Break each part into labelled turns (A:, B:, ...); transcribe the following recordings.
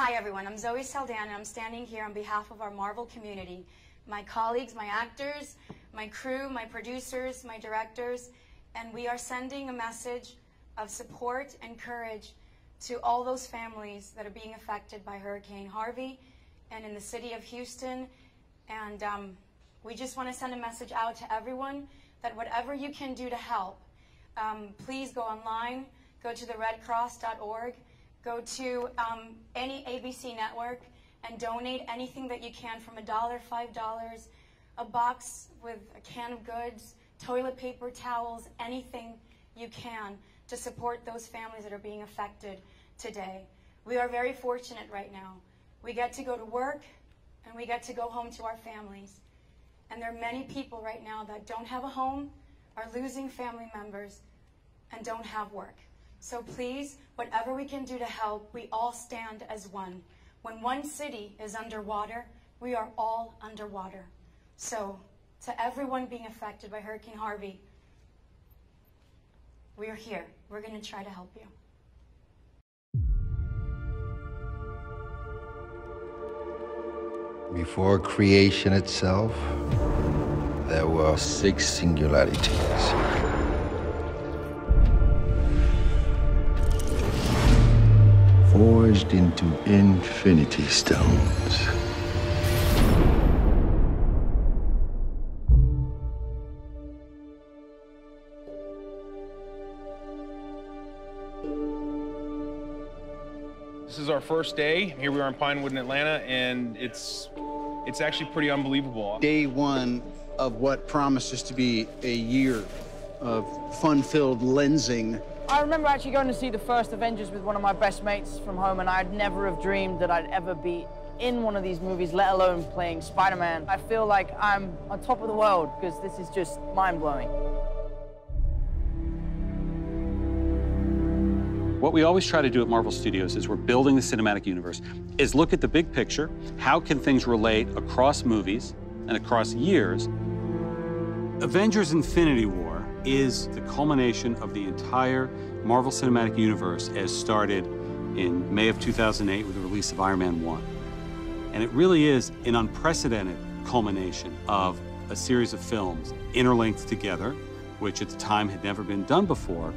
A: Hi, everyone. I'm Zoe Saldana, and I'm standing here on behalf of our Marvel community, my colleagues, my actors, my crew, my producers, my directors, and we are sending a message of support and courage to all those families that are being affected by Hurricane Harvey and in the city of Houston. And um, we just want to send a message out to everyone that whatever you can do to help, um, please go online, go to the redcross.org, go to um, any ABC network, and donate anything that you can from a dollar, five dollars, a box with a can of goods, toilet paper, towels, anything you can to support those families that are being affected today. We are very fortunate right now. We get to go to work and we get to go home to our families. And there are many people right now that don't have a home, are losing family members, and don't have work. So please, whatever we can do to help, we all stand as one. When one city is underwater, we are all underwater. So to everyone being affected by Hurricane Harvey, we are here. We're going to try to help you.
B: Before creation itself, there were six singularities. Forged into infinity stones.
C: This is our first day. Here we are in Pinewood in Atlanta, and it's it's actually pretty unbelievable.
D: Day one of what promises to be a year of fun-filled lensing.
E: I remember actually going to see the first Avengers with one of my best mates from home, and I'd never have dreamed that I'd ever be in one of these movies, let alone playing Spider-Man. I feel like I'm on top of the world because this is just mind-blowing.
F: What we always try to do at Marvel Studios is we're building the cinematic universe, is look at the big picture, how can things relate across movies and across years. Avengers Infinity War is the culmination of the entire Marvel Cinematic Universe as started in May of 2008 with the release of Iron Man 1. And it really is an unprecedented culmination of a series of films interlinked together, which at the time had never been done before.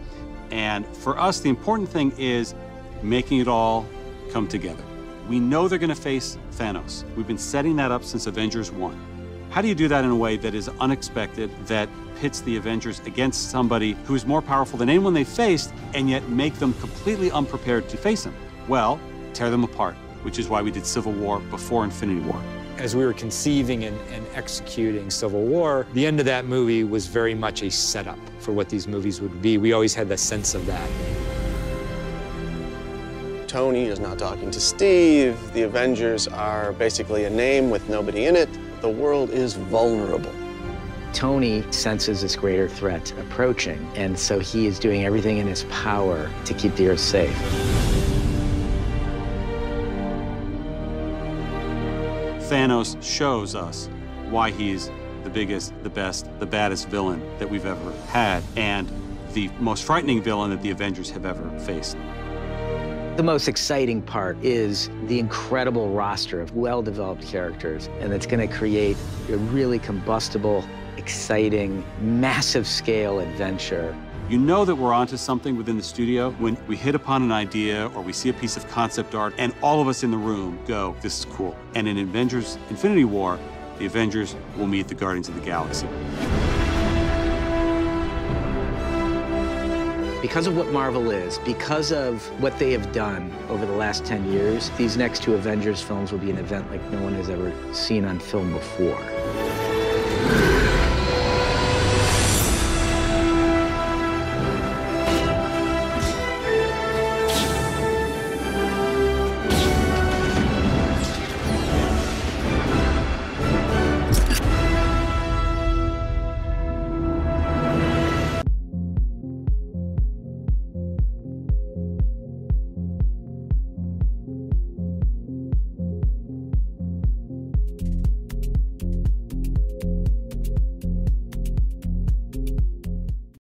F: And for us, the important thing is making it all come together. We know they're going to face Thanos. We've been setting that up since Avengers 1. How do you do that in a way that is unexpected, that pits the Avengers against somebody who is more powerful than anyone they faced, and yet make them completely unprepared to face him? Well, tear them apart, which is why we did Civil War before Infinity War.
G: As we were conceiving and, and, executing Civil War, the end of that movie was very much a setup for what these movies would be. We always had the sense of that.
H: Tony is not talking to Steve. The Avengers are basically a name with nobody in it. The world is vulnerable.
I: Tony senses this greater threat approaching, and so he is doing everything in his power to keep the Earth safe.
F: Thanos shows us why he's the biggest, the best, the baddest villain that we've ever had, and the most frightening villain that the Avengers have ever faced.
I: The most exciting part is the incredible roster of well-developed characters, and it's going to create a really combustible, exciting, massive-scale adventure.
F: You know that we're onto something within the studio when we hit upon an idea or we see a piece of concept art and all of us in the room go, this is cool. And in Avengers Infinity War, the Avengers will meet the Guardians of the Galaxy.
I: Because of what Marvel is, because of what they have done over the last 10 years, these next two Avengers films will be an event like no one has ever seen on film before.